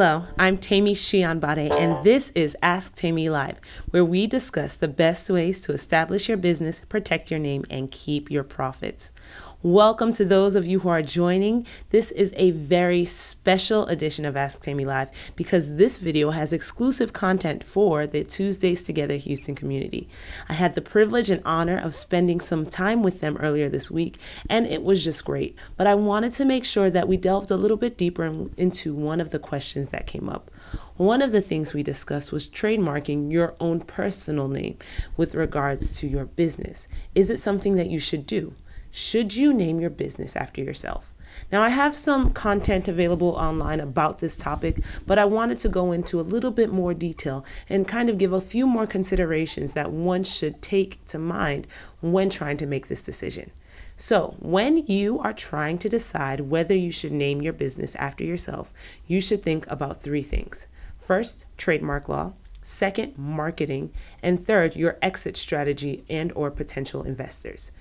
Hello, I'm Temi Siyanbade, and this is Ask Tammy Live, where we discuss the best ways to establish your business, protect your name, and keep your profits. Welcome to those of you who are joining. This is a very special edition of Ask Temi Live because this video has exclusive content for the Tuesdays Together Houston community. I had the privilege and honor of spending some time with them earlier this week, and it was just great. But I wanted to make sure that we delved a little bit deeper into one of the questions that came up. One of the things we discussed was trademarking your own personal name with regards to your business. Is it something that you should do? Should you name your business after yourself? Now, I have some content available online about this topic, but I wanted to go into a little bit more detail and kind of give a few more considerations that one should take to mind when trying to make this decision. So, when you are trying to decide whether you should name your business after yourself, you should think about three things. First, trademark law, second, marketing, and third, your exit strategy and or potential investors.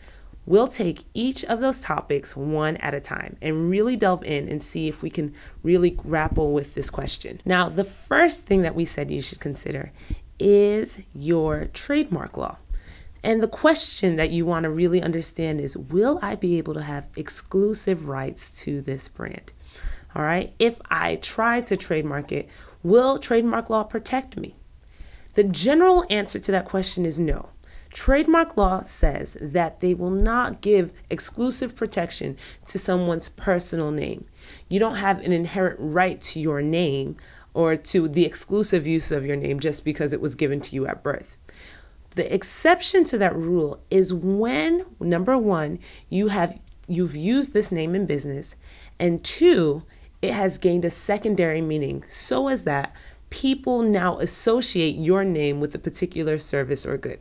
We'll take each of those topics one at a time and really delve in and see if we can really grapple with this question. Now, the first thing that we said you should consider is your trademark law. And the question that you want to really understand is Will I be able to have exclusive rights to this brand? All right. If I try to trademark it, will trademark law protect me? The general answer to that question is no. Trademark law says that they will not give exclusive protection to someone's personal name. You don't have an inherent right to your name or to the exclusive use of your name just because it was given to you at birth. The exception to that rule is when number 1 you have you've used this name in business and two it has gained a secondary meaning so as that people now associate your name with a particular service or good.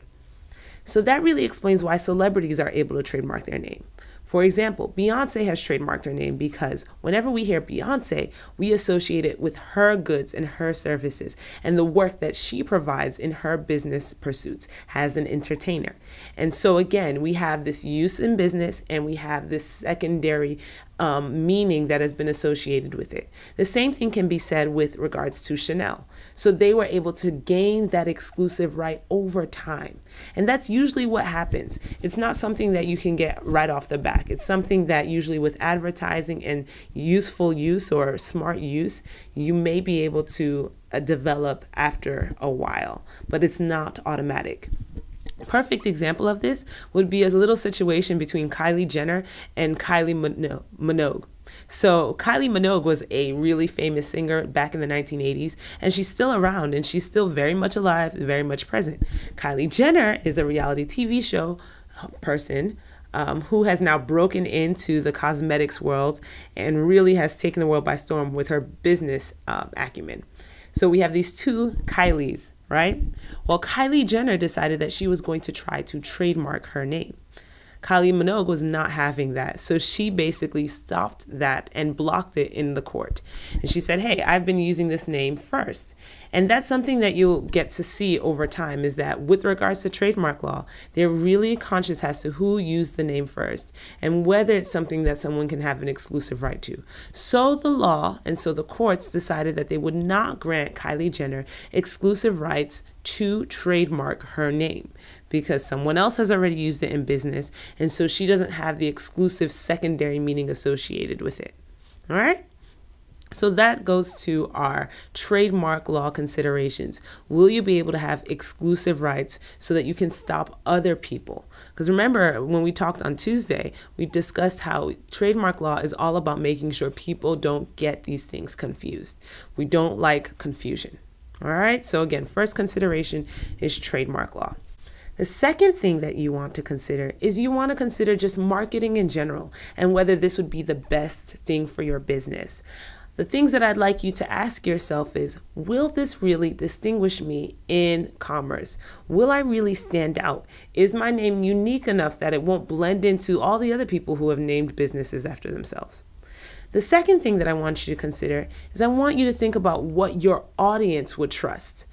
So that really explains why celebrities are able to trademark their name. For example, Beyonce has trademarked her name because whenever we hear Beyonce, we associate it with her goods and her services and the work that she provides in her business pursuits as an entertainer. And so, again, we have this use in business and we have this secondary um, meaning that has been associated with it. The same thing can be said with regards to Chanel. So they were able to gain that exclusive right over time. And that's usually what happens. It's not something that you can get right off the back. It's something that usually with advertising and useful use or smart use, you may be able to uh, develop after a while, but it's not automatic perfect example of this would be a little situation between Kylie Jenner and Kylie Minogue. So, Kylie Minogue was a really famous singer back in the 1980s, and she's still around and she's still very much alive, very much present. Kylie Jenner is a reality TV show person um, who has now broken into the cosmetics world and really has taken the world by storm with her business uh, acumen. So, we have these two Kylies right? Well, Kylie Jenner decided that she was going to try to trademark her name. Kylie Minogue was not having that. So she basically stopped that and blocked it in the court. And she said, Hey, I've been using this name first. And that's something that you'll get to see over time is that with regards to trademark law, they're really conscious as to who used the name first and whether it's something that someone can have an exclusive right to. So the law and so the courts decided that they would not grant Kylie Jenner exclusive rights to trademark her name because someone else has already used it in business and so she doesn't have the exclusive secondary meaning associated with it. All right? So that goes to our trademark law considerations. Will you be able to have exclusive rights so that you can stop other people? Because remember, when we talked on Tuesday, we discussed how trademark law is all about making sure people don't get these things confused. We don't like confusion. All right, so again, first consideration is trademark law. The second thing that you want to consider is you want to consider just marketing in general and whether this would be the best thing for your business. The things that I'd like you to ask yourself is Will this really distinguish me in commerce? Will I really stand out? Is my name unique enough that it won't blend into all the other people who have named businesses after themselves? The second thing that I want you to consider is I want you to think about what your audience would trust.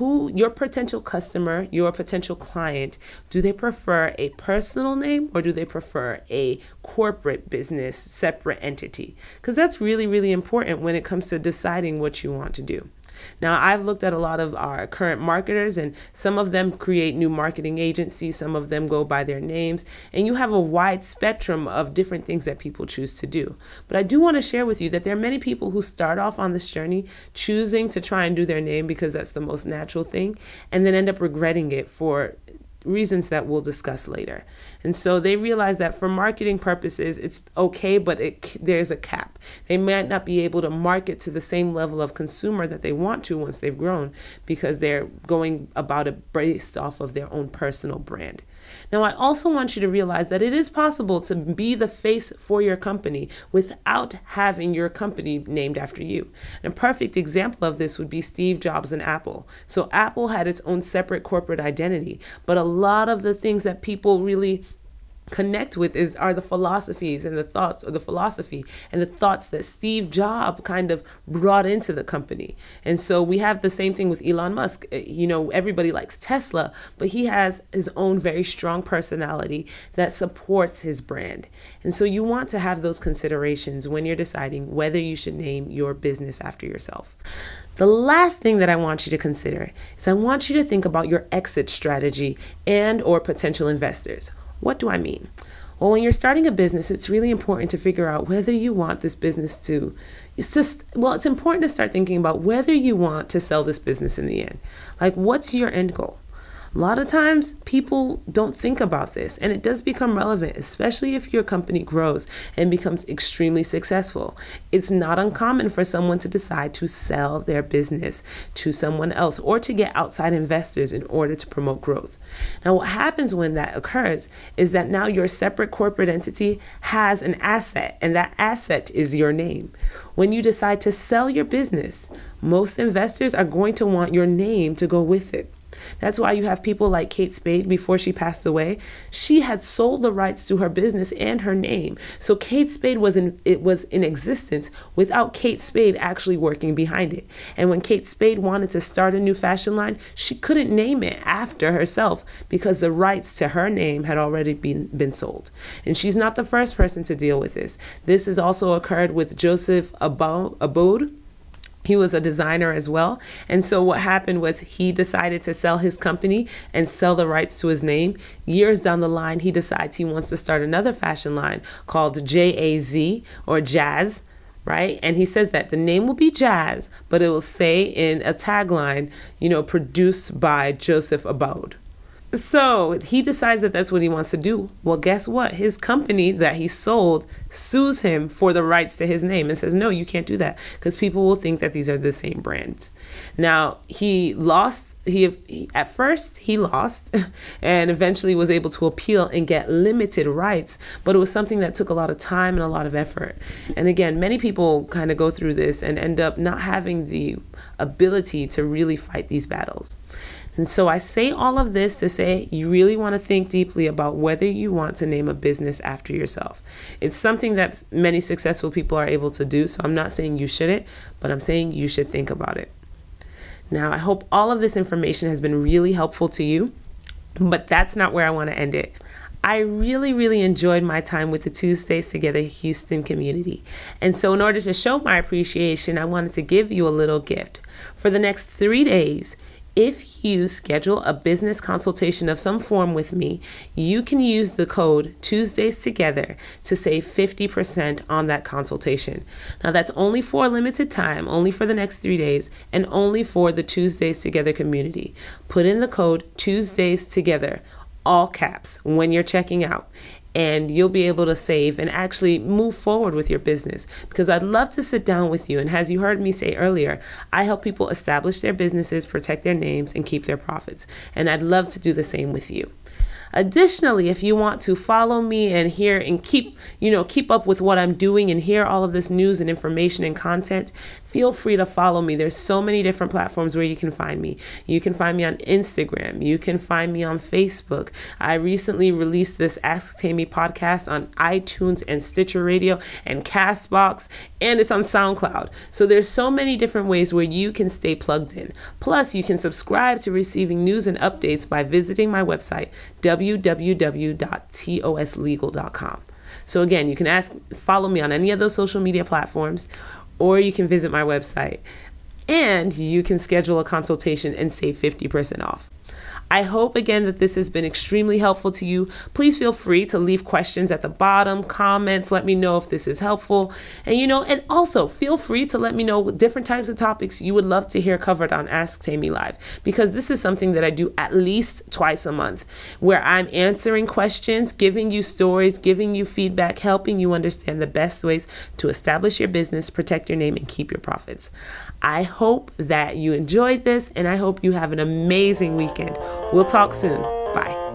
Who your potential customer, your potential client, do they prefer a personal name or do they prefer a corporate business separate entity? Because that's really, really important when it comes to deciding what you want to do. Now, I've looked at a lot of our current marketers, and some of them create new marketing agencies, some of them go by their names, and you have a wide spectrum of different things that people choose to do. But I do want to share with you that there are many people who start off on this journey choosing to try and do their name because that's the most natural thing, and then end up regretting it for reasons that we'll discuss later. And so they realize that for marketing purposes, it's okay, but it, there's a cap. They might not be able to market to the same level of consumer that they want to once they've grown because they're going about it based off of their own personal brand. Now, I also want you to realize that it is possible to be the face for your company without having your company named after you. And a perfect example of this would be Steve Jobs and Apple. So, Apple had its own separate corporate identity, but a lot of the things that people really connect with is are the philosophies and the thoughts or the philosophy and the thoughts that Steve Jobs kind of brought into the company. And so we have the same thing with Elon Musk. Uh, you know, everybody likes Tesla, but he has his own very strong personality that supports his brand. And so you want to have those considerations when you're deciding whether you should name your business after yourself. The last thing that I want you to consider is I want you to think about your exit strategy and or potential investors. What do I mean? Well, when you're starting a business, it's really important to figure out whether you want this business to. It's just well, it's important to start thinking about whether you want to sell this business in the end. Like, what's your end goal? A lot of times people don't think about this, and it does become relevant, especially if your company grows and becomes extremely successful. It's not uncommon for someone to decide to sell their business to someone else or to get outside investors in order to promote growth. Now, what happens when that occurs is that now your separate corporate entity has an asset, and that asset is your name. When you decide to sell your business, most investors are going to want your name to go with it. That's why you have people like Kate Spade before she passed away. She had sold the rights to her business and her name. So Kate Spade was in it was in existence without Kate Spade actually working behind it. And when Kate Spade wanted to start a new fashion line, she couldn't name it after herself because the rights to her name had already been been sold. And she's not the first person to deal with this. This has also occurred with Joseph Abboud he was a designer as well. And so what happened was he decided to sell his company and sell the rights to his name. Years down the line, he decides he wants to start another fashion line called JAZ or Jazz, right? And he says that the name will be Jazz, but it will say in a tagline, you know, produced by Joseph Abboud. So he decides that that's what he wants to do. Well, guess what? His company that he sold sues him for the rights to his name and says, no, you can't do that because people will think that these are the same brands. Now, he lost, he, at first he lost and eventually was able to appeal and get limited rights, but it was something that took a lot of time and a lot of effort. And again, many people kind of go through this and end up not having the ability to really fight these battles. And so I say all of this to say you really want to think deeply about whether you want to name a business after yourself. It's something that many successful people are able to do, so I'm not saying you shouldn't, but I'm saying you should think about it. Now, I hope all of this information has been really helpful to you, but that's not where I want to end it. I really, really enjoyed my time with the Tuesdays Together Houston community. And so, in order to show my appreciation, I wanted to give you a little gift. For the next three days, if you schedule a business consultation of some form with me, you can use the code Tuesdays Together to save 50% on that consultation. Now, that's only for a limited time, only for the next three days, and only for the Tuesdays Together community. Put in the code Tuesdays Together, all caps, when you're checking out and you'll be able to save and actually move forward with your business. Because I'd love to sit down with you. And as you heard me say earlier, I help people establish their businesses, protect their names, and keep their profits. And I'd love to do the same with you. Additionally, if you want to follow me and hear and keep, you know, keep up with what I'm doing and hear all of this news and information and content, feel free to follow me. There's so many different platforms where you can find me. You can find me on Instagram. You can find me on Facebook. I recently released this Ask Temi podcast on iTunes and Stitcher Radio and Castbox, and it's on SoundCloud. So there's so many different ways where you can stay plugged in. Plus, you can subscribe to receiving news and updates by visiting my website, www.toslegal.com. So again, you can ask follow me on any of those social media platforms or you can visit my website and you can schedule a consultation and save 50% off. I hope again that this has been extremely helpful to you. Please feel free to leave questions at the bottom, comments, let me know if this is helpful. And you know, and also feel free to let me know different types of topics you would love to hear covered on Ask Temi Live because this is something that I do at least twice a month where I'm answering questions, giving you stories, giving you feedback, helping you understand the best ways to establish your business, protect your name and keep your profits. I hope that you enjoyed this and I hope you have an amazing weekend. We'll talk soon. Bye.